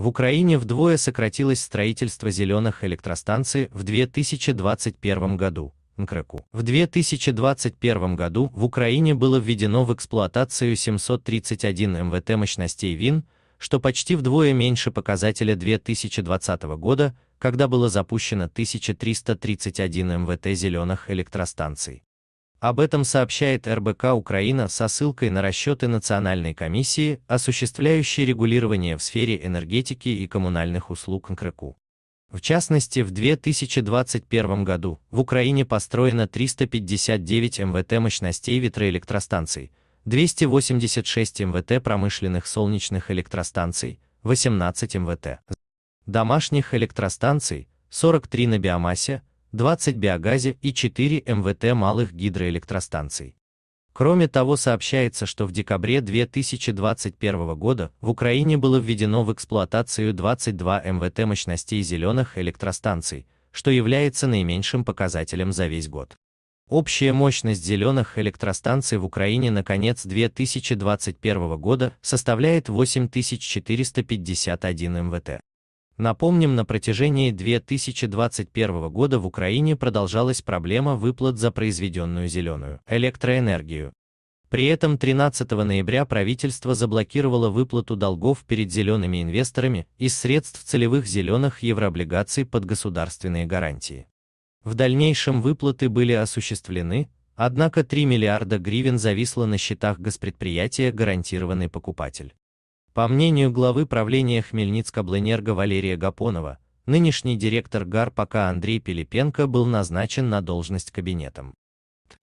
В Украине вдвое сократилось строительство зеленых электростанций в 2021 году. НКРКУ. В 2021 году в Украине было введено в эксплуатацию 731 МВТ мощностей ВИН, что почти вдвое меньше показателя 2020 года, когда было запущено 1331 МВТ зеленых электростанций. Об этом сообщает РБК Украина со ссылкой на расчеты Национальной комиссии, осуществляющей регулирование в сфере энергетики и коммунальных услуг НКРКУ. В частности, в 2021 году в Украине построено 359 МВТ мощностей ветроэлектростанций, 286 МВТ промышленных солнечных электростанций, 18 МВТ домашних электростанций, 43 на биомассе, 20 биогазе и 4 МВТ малых гидроэлектростанций. Кроме того, сообщается, что в декабре 2021 года в Украине было введено в эксплуатацию 22 МВТ мощностей зеленых электростанций, что является наименьшим показателем за весь год. Общая мощность зеленых электростанций в Украине на конец 2021 года составляет 8451 МВТ. Напомним, на протяжении 2021 года в Украине продолжалась проблема выплат за произведенную зеленую электроэнергию. При этом 13 ноября правительство заблокировало выплату долгов перед зелеными инвесторами из средств целевых зеленых еврооблигаций под государственные гарантии. В дальнейшем выплаты были осуществлены, однако 3 миллиарда гривен зависло на счетах госпредприятия гарантированный покупатель. По мнению главы правления Хмельницкоблэнерго Валерия Гапонова, нынешний директор ГАР пока Андрей Пилипенко был назначен на должность кабинетом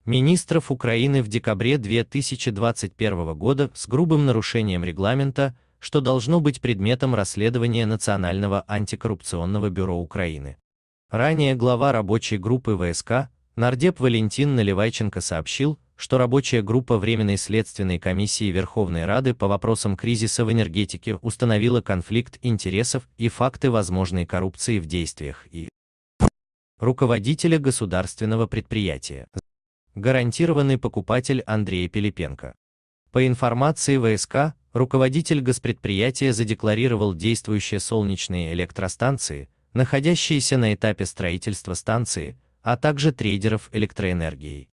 министров Украины в декабре 2021 года с грубым нарушением регламента, что должно быть предметом расследования Национального антикоррупционного бюро Украины. Ранее глава рабочей группы ВСК, нардеп Валентин Наливайченко сообщил, что рабочая группа Временной следственной комиссии Верховной Рады по вопросам кризиса в энергетике установила конфликт интересов и факты возможной коррупции в действиях и руководителя государственного предприятия. Гарантированный покупатель Андрей Пилипенко. По информации ВСК, руководитель госпредприятия задекларировал действующие солнечные электростанции, находящиеся на этапе строительства станции, а также трейдеров электроэнергией.